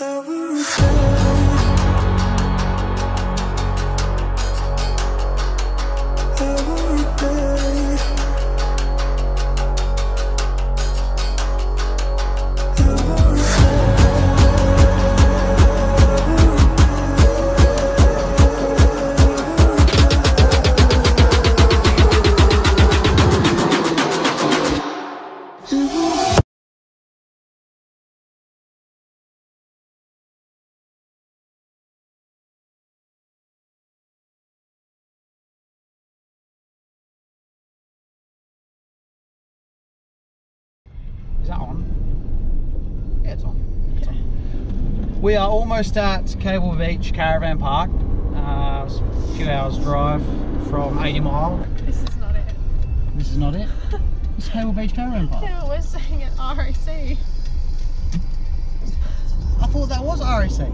Is We are almost at Cable Beach Caravan Park. Uh, it's a few hours drive from 80 Mile. This is not it. This is not it. It's Cable Beach Caravan Park. Yeah, we're staying at RAC. I thought that was RAC.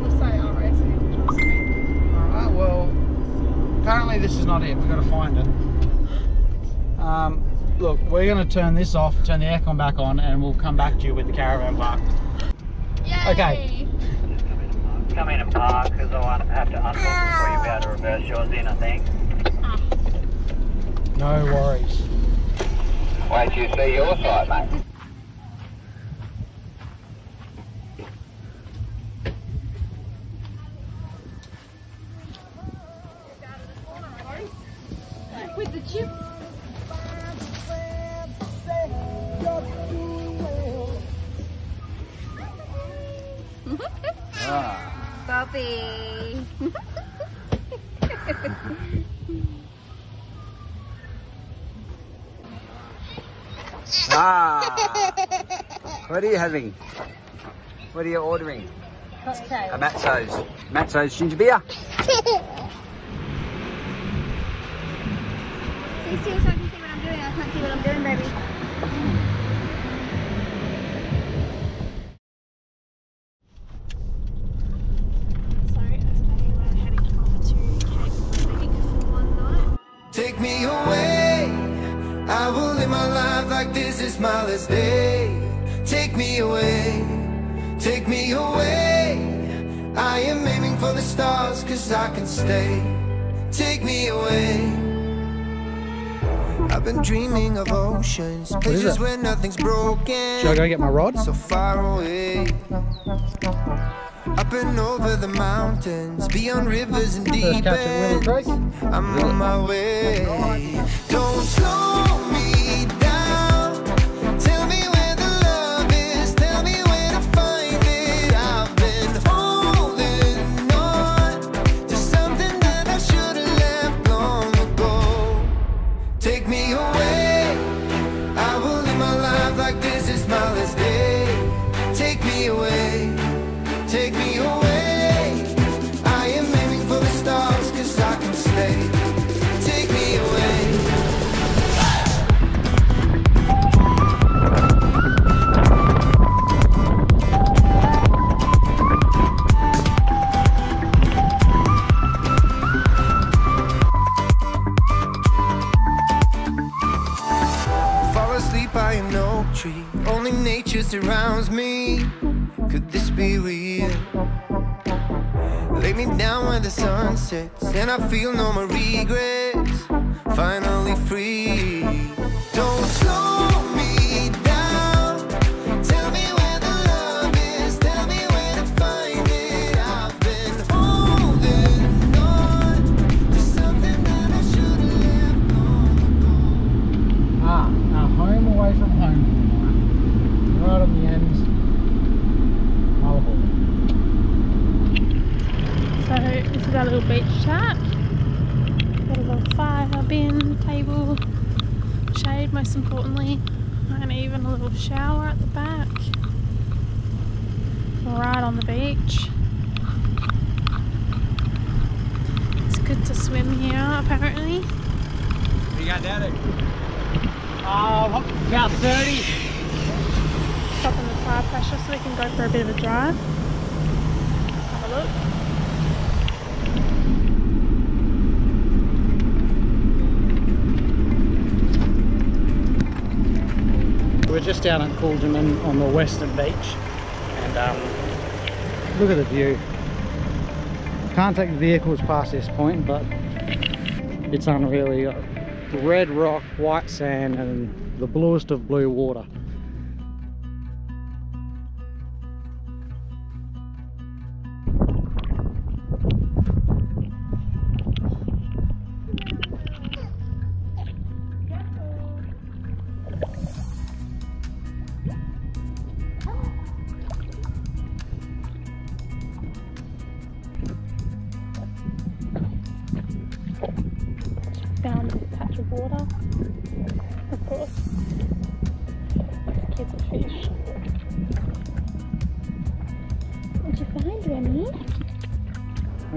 We'll say RAC. Alright, well, apparently this is not it. We've got to find it. Um, look, we're going to turn this off, turn the aircon back on, and we'll come back to you with the caravan park. Yay! Okay. Come in and park because I want to have to unhook before you be able to reverse yours in, I think. No worries. Wait till you see your side, mate. What are you having? What are you ordering? Okay. A Matso's. Matso's ginger beer. So I can see what I'm doing. I can't see what I'm doing, baby. This is my last day. Take me away. Take me away. I am aiming for the stars cause I can stay. Take me away. I've been dreaming of oceans, places where nothing's broken. Should I go get my rod? so far away. Up and over the mountains, beyond rivers and deep catch at Willow ends. I'm on my way. Don't slow and I feel no more regrets. Most importantly, and even a little shower at the back. Right on the beach. It's good to swim here apparently. You got there? Uh, about 30. Stopping the tire pressure so we can go for a bit of a drive. Have a look. We're just down at Kooljaman on the western beach. And um, look at the view. Can't take vehicles past this point, but it's unreal. You got red rock, white sand, and the bluest of blue water.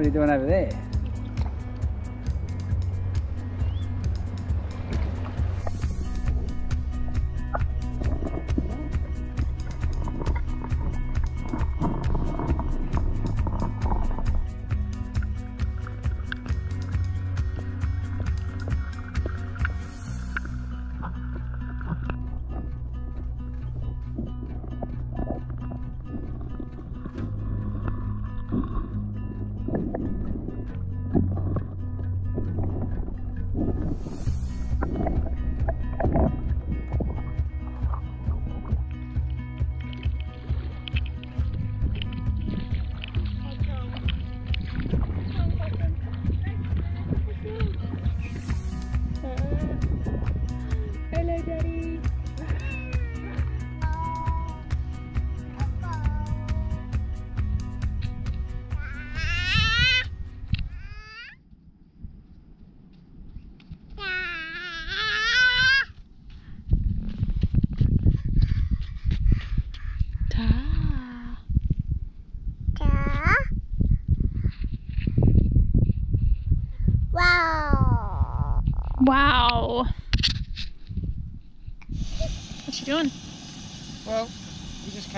What are you doing over there? Hello, Daddy. Ta. Wow. Wow. What you doing? Well, we just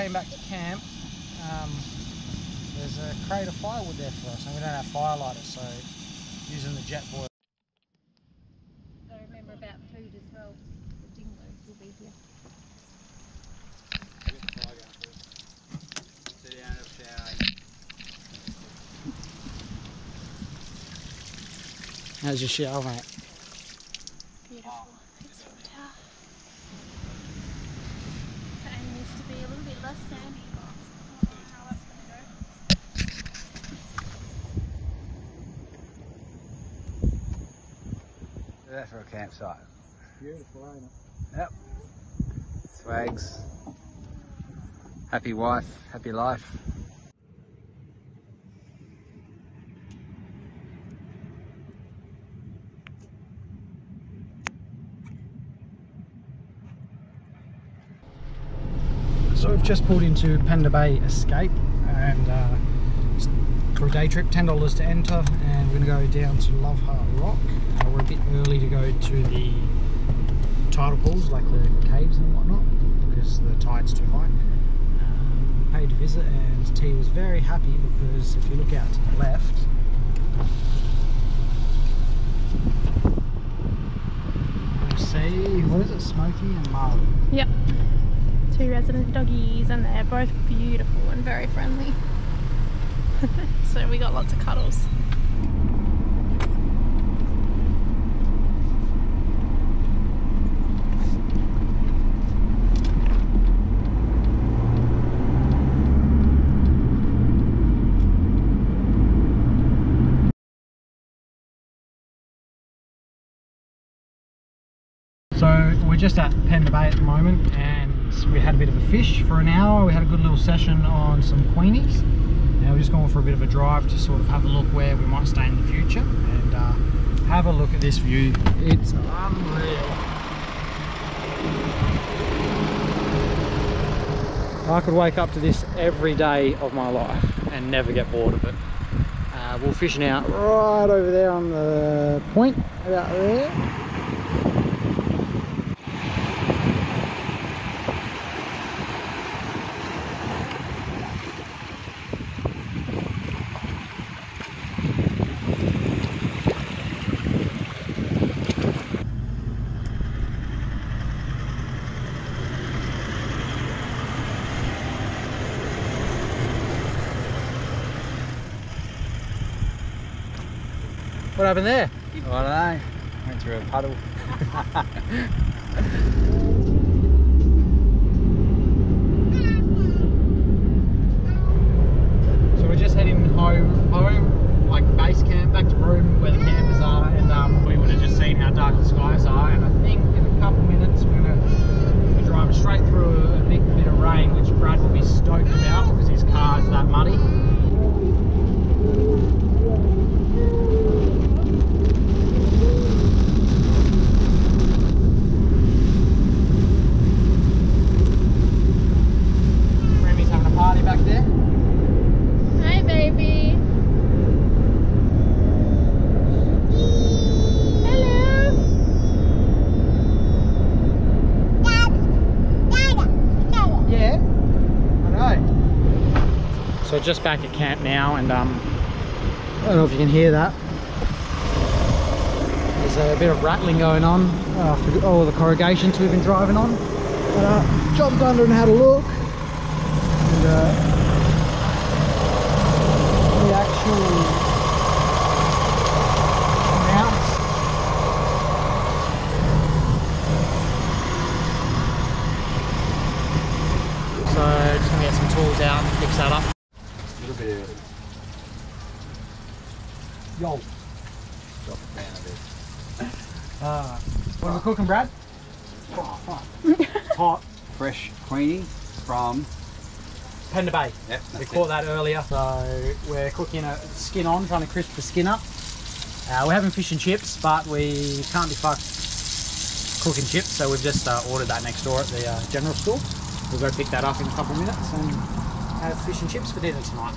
came back to camp. Um, there's a crate of firewood there for us, and we don't have firelighters, so using the jet boil. Got to remember about food as well. The dingoes will be here. How's your shower, mate? Beautiful. It's so tough. The aim needs to be a little bit less sandy. but I don't know how that's gonna go. That for a campsite. Beautiful, ain't it? Yep. Swags. Happy wife, happy life. So we've just pulled into Pender Bay Escape and uh, for a day trip, ten dollars to enter, and we're gonna go down to Love Heart Rock. Uh, we're a bit early to go to the tidal pools, like the caves and whatnot, because the tide's too high. Um, paid a visit, and Te was very happy because if you look out to the left, you see what is it, Smoky and Marley. Yep. Two resident doggies, and they're both beautiful and very friendly. so we got lots of cuddles. So we're just at Pender Bay at the moment and we had a bit of a fish for an hour. We had a good little session on some queenies. We're just going for a bit of a drive to sort of have a look where we might stay in the future and uh, have a look at this view. It's unreal. I could wake up to this every day of my life and never get bored of it. Uh, we're fishing out right over there on the point, about there. Happened there? I don't know. Went through a puddle. So we're just heading home, home, like base camp, back to Broome where the campers are, and um, we would have just seen how dark the skies are. And I think in a couple minutes we're gonna be driving straight through a, a big bit of rain, which Brad will be stoked about because his car is that muddy. Remi's having a party back there. Hi, baby. Hello. Yeah, I know. So just back at camp now, and um, I don't know if you can hear that. There's a bit of rattling going on after all the corrugations we've been driving on. But, uh, jumped under and had a look. And, uh, the actual mounts So just gonna get some tools out and fix that up. A little bit early. Yo. Not a fan of this. Uh, what are we cooking, Brad? Hot. Fresh queenie from. Pender Bay. Yep, We caught it. that earlier. So we're cooking a skin on, trying to crisp the skin up. Uh, we're having fish and chips, but we can't be fucked cooking chips, so we've just uh, ordered that next door at the uh, general store. We'll go pick that up in a couple of minutes and have fish and chips for dinner tonight.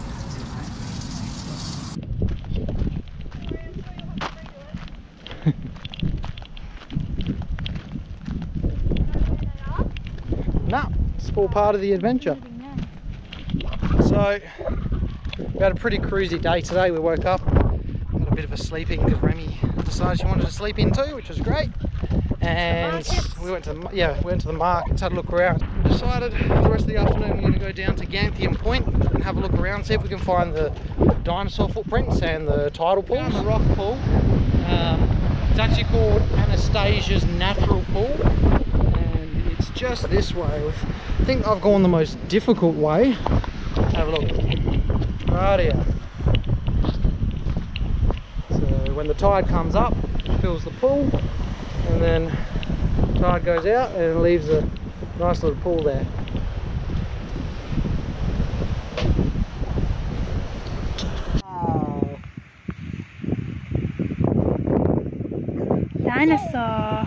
No, it's all part of the adventure. So, we had a pretty cruisy day today. We woke up, had a bit of a sleeping because Remi decided she wanted to sleep in too, which was great. And we went to the, yeah, we went to the markets, had a look around. Decided for the rest of the afternoon we're going to go down to Gantheaume Point and have a look around, see if we can find the dinosaur footprints and the tidal pools. the rock pool. Um, it's actually called Anastasia's Natural Pool, and it's just this way. I think I've gone the most difficult way. Have a look. Right here. So when the tide comes up, it fills the pool, and then tide goes out and leaves a nice little pool there. Oh, Dinosaur.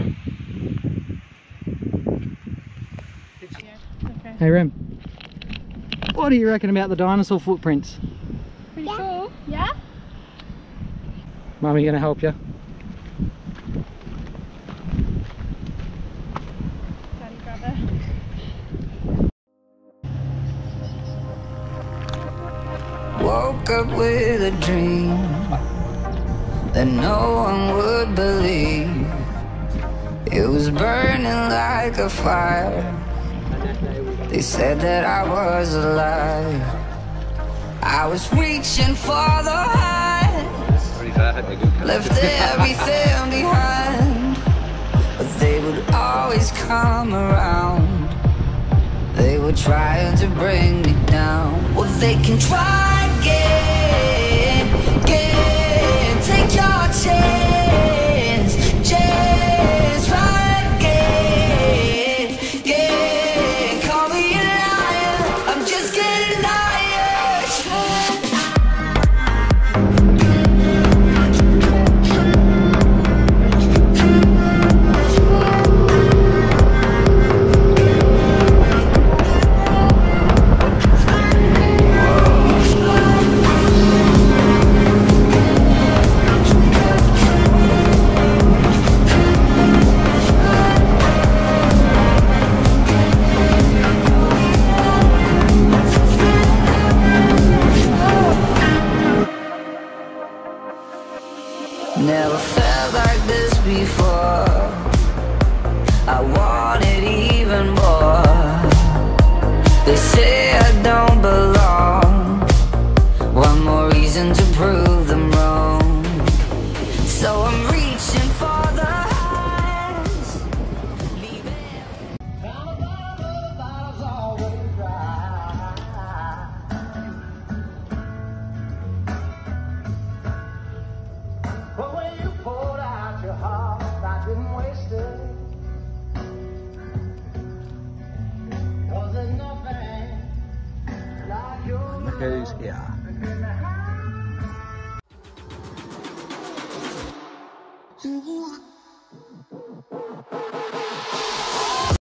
Okay. Hey Rem, what do you reckon about the dinosaur footprints? Pretty cool. Yeah? Mummy gonna help you? Daddy grab her. Woke up with a dream that no one would believe. It was burning like a fire. They said that I was alive. I was reaching for the highs, Pretty bad. They're good. left everything behind. But they would always come around. They were trying to bring me down. Well, they can try again, again. Take your chance,